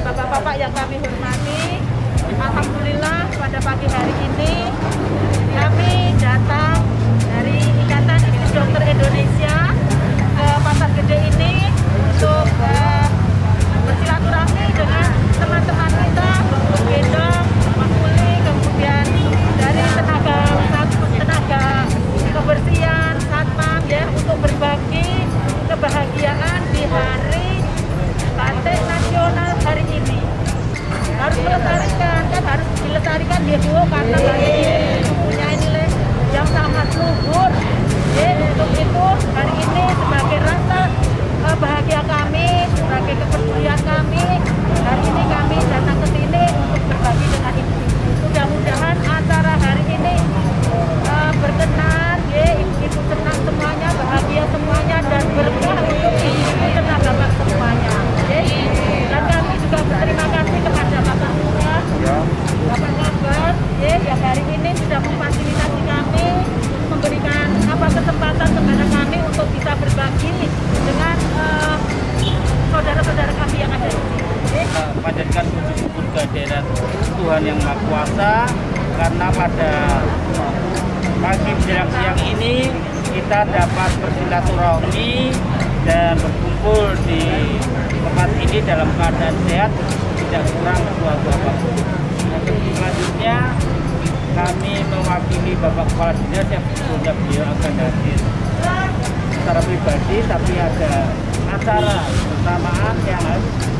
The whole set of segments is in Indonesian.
dan bapak-bapak yang kami hormati. Alhamdulillah pada pagi hari ini kami datang dari Ikatan Dokter Indonesia ke Pasar Gede ini untuk uh, panjatkan puji syukur kehadiran Tuhan yang Maha Kuasa karena pada pagi menjelang siang ini kita dapat bersilaturahmi dan berkumpul di tempat ini dalam keadaan sehat tidak kurang suatu apa pun. Selanjutnya kami mewakili Bapak Kepala Dinas yang sebetulnya beliau akan hadir secara pribadi tapi ada acara bersamaan yang harus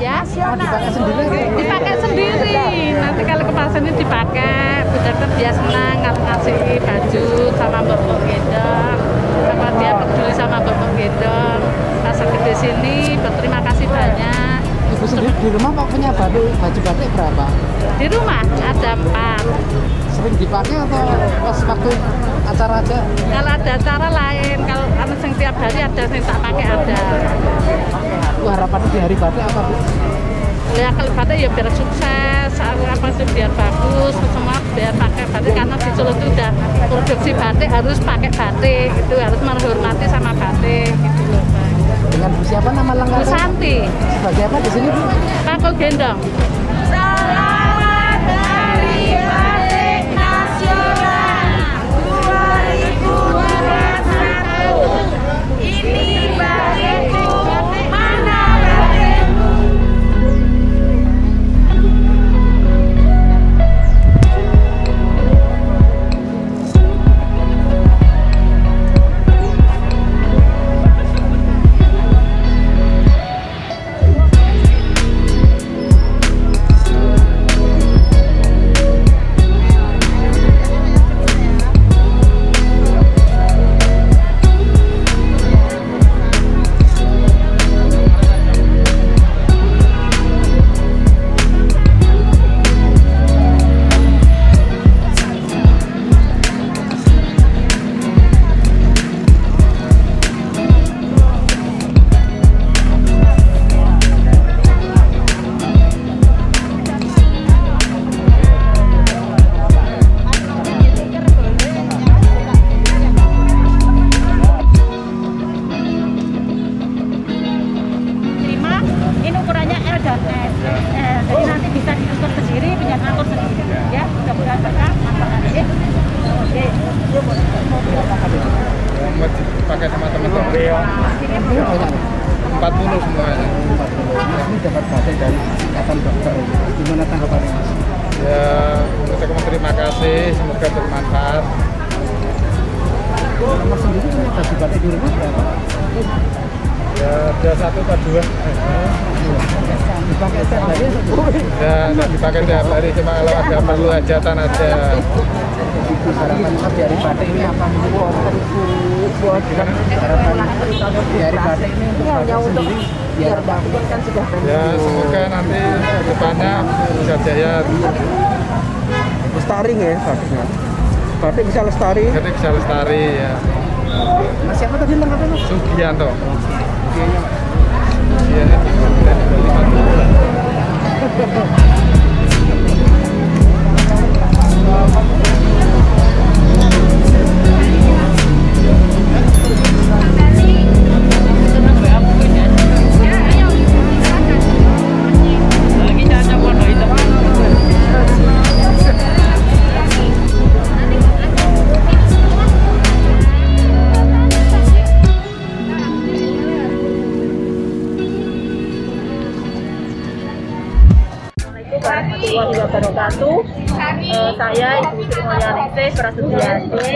ya dipakai sendiri. Nanti kalau ke pasar ini dipakai benar-benar dia senang. Kalau ngasih baju sama bapak gendong sama dia peduli sama bapak gendong. Pasar gede sini berterima kasih banyak. Ibu sendiri di rumah pak punya baju baju batik berapa? di rumah ada empat. Sering dipakai atau pas waktu acara aja? kalau ada acara lain tiap hari ada yang tak pakai ada Bu harapannya di hari batik apa bu? ya kalau batik ya biar sukses apa sih biar bagus semua biar pakai batik karena di Solo itu udah produksi batik harus pakai batik itu harus menghormati sama batik gitu loh Pak. Dengan bu siapa nama Bu lengkapnya? Santi Sebagai apa di sini bu? Pakul Gendong dan S Eh, jadi nanti bisa diukur sendiri punya ngatur sendiri ya mudah-mudahan berkah manfaat ya Oke. Buat pakai sama teman-teman. Nah, sini Ini banyak. 40 semuanya. Ini dapat batik dari ikatan dokter. Gimana tanggapannya mas? Ya, mengucapkan terima kasih, semoga bermanfaat. Mas sendiri punya batik di rumah berapa? Ya, ada satu atau dua. Dipakai setiap hari Ya, nggak dipakai tiap hari, cuma kalau ada perlu hajatan aja. harapan dari batik ini apa? Buat harapan dari batik ini untuk batik sendiri biar kan sudah Ya, semoga nanti depannya bisa jaya. lestari ya batiknya. Batik bisa lestari. Jadi bisa lestari ya. Mas siapa tadi lengkapnya mas? Sugianto. Kayaknya Sugianto dari Kalimantan. Lagi wabarakatuh. Eh, saya Ibu Sri Mulyaningsih Prasetyadi.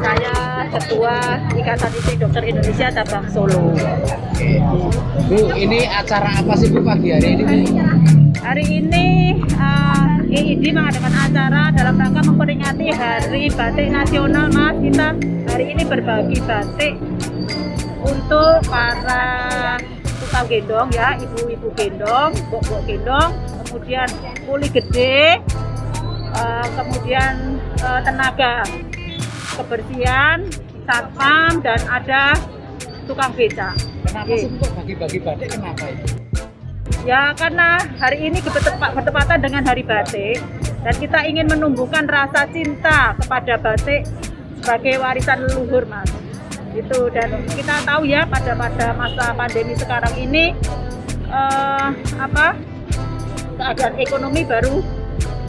Saya Ketua Ikatan Istri Dokter Indonesia Cabang Solo. Bu, ini acara apa sih Bu pagi hari ini? Bu? Hari ini eh, IID mengadakan acara dalam rangka memperingati Hari Batik Nasional, Mas. Kita hari ini berbagi batik untuk para tukang gendong ya, ibu-ibu gendong, bok-bok gendong, kemudian kuli gede, eh, kemudian eh, tenaga kebersihan, satpam dan ada tukang beca. Kenapa sih kok bagi-bagi batik kenapa itu? Ya karena hari ini bertepat- bertepatan dengan Hari Batik dan kita ingin menumbuhkan rasa cinta kepada batik sebagai warisan leluhur, Mas. Itu dan kita tahu ya pada pada masa pandemi sekarang ini eh, apa keadaan ekonomi baru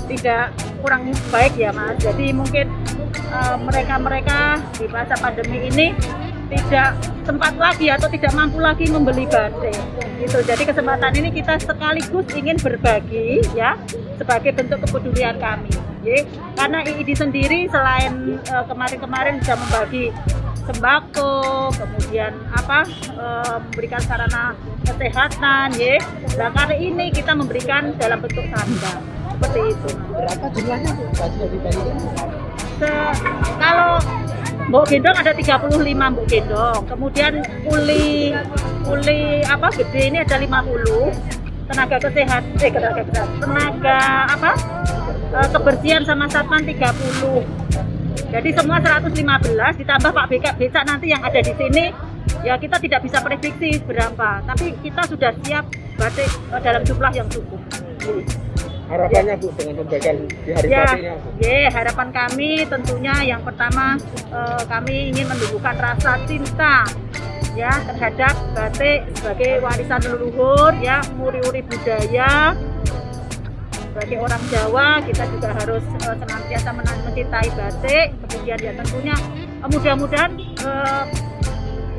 tidak kurang baik ya, Mas. Jadi mungkin eh, mereka-mereka di masa pandemi ini tidak sempat lagi atau tidak mampu lagi membeli batik gitu jadi kesempatan ini kita sekaligus ingin berbagi ya sebagai bentuk kepedulian kami ya. karena IID sendiri selain eh, kemarin-kemarin bisa membagi sembako kemudian apa eh, memberikan sarana kesehatan ya nah kali ini kita memberikan dalam bentuk sandang seperti itu. Berapa jumlahnya Bu? Se- kalau mbok gendong ada 35 mbok gendong. Kemudian kuli kuli apa gede ini ada 50 tenaga kesehatan eh tenaga tenaga apa Eh, kebersihan sama satpam 30 jadi semua 115 ditambah Pak BK Becak nanti yang ada di sini ya kita tidak bisa prediksi berapa. Tapi kita sudah siap batik eh, dalam jumlah yang cukup. Harapannya Bu dengan pembagian di hari Ya, batiknya ya, harapan kami tentunya yang pertama eh, kami ingin menumbuhkan rasa cinta ya terhadap batik sebagai warisan leluhur ya muri-uri budaya sebagai orang Jawa kita juga harus eh, senantiasa mencintai batik kemudian ya tentunya eh, mudah-mudahan eh,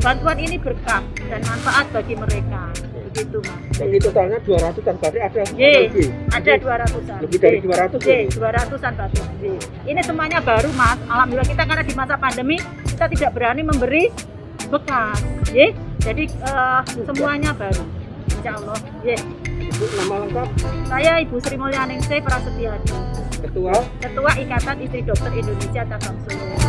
bantuan ini berkah dan manfaat bagi mereka begitu mas Jadi totalnya 200 an batik ada Ye, lebih? ada 200-an. Lebih dari Ye, 200 Ye, ya? 200-an batik. Ye. Ini semuanya baru, Mas. Alhamdulillah kita karena di masa pandemi kita tidak berani memberi bekas, ye. Jadi eh, semuanya baru. Insya Allah. Ye. Ibu nama lengkap? Saya Ibu Sri Mulyaningsih Prasetyadi, Ketua? Ketua Ikatan Istri Dokter Indonesia Cabang Solo.